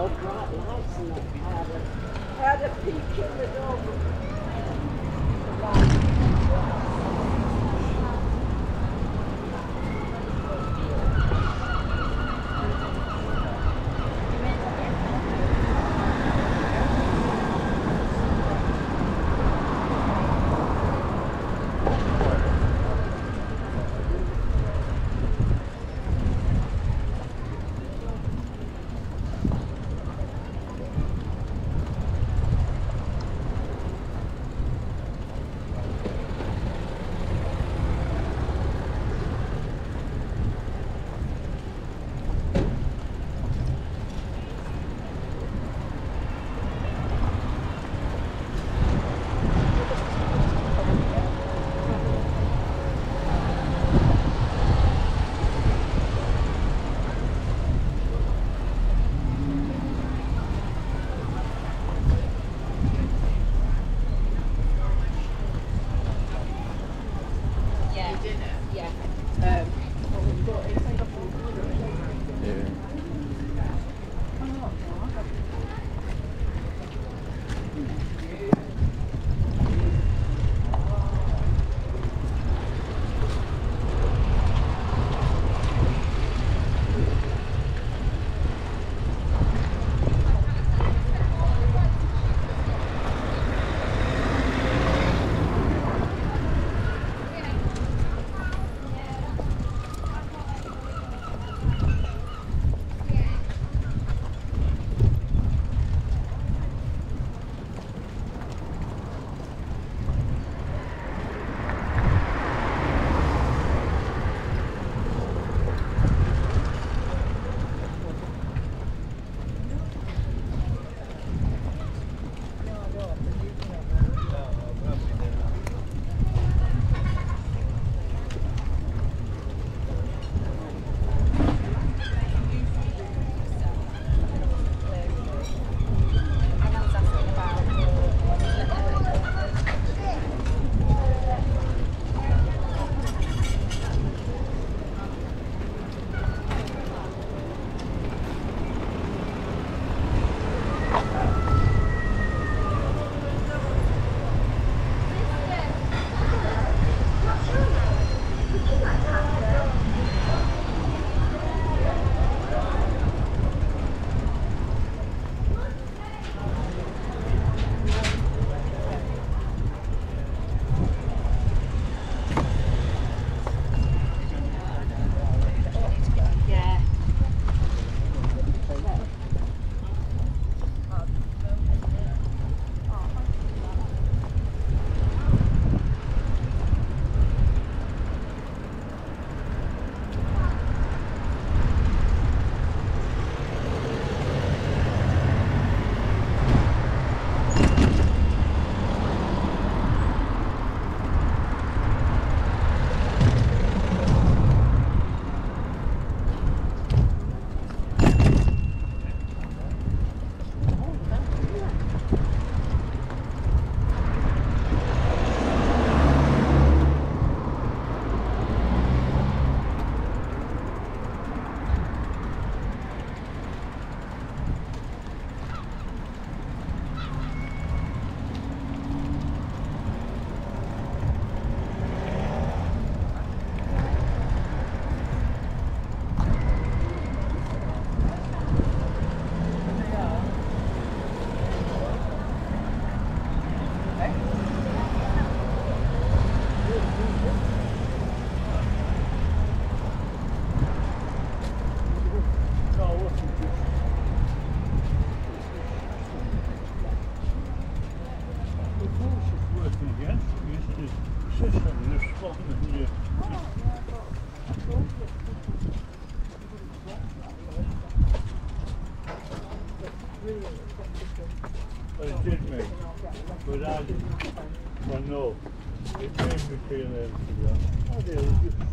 all bright lights in that pad. Had a peek in the door. But I, well no, it made me feel ill to be. I did,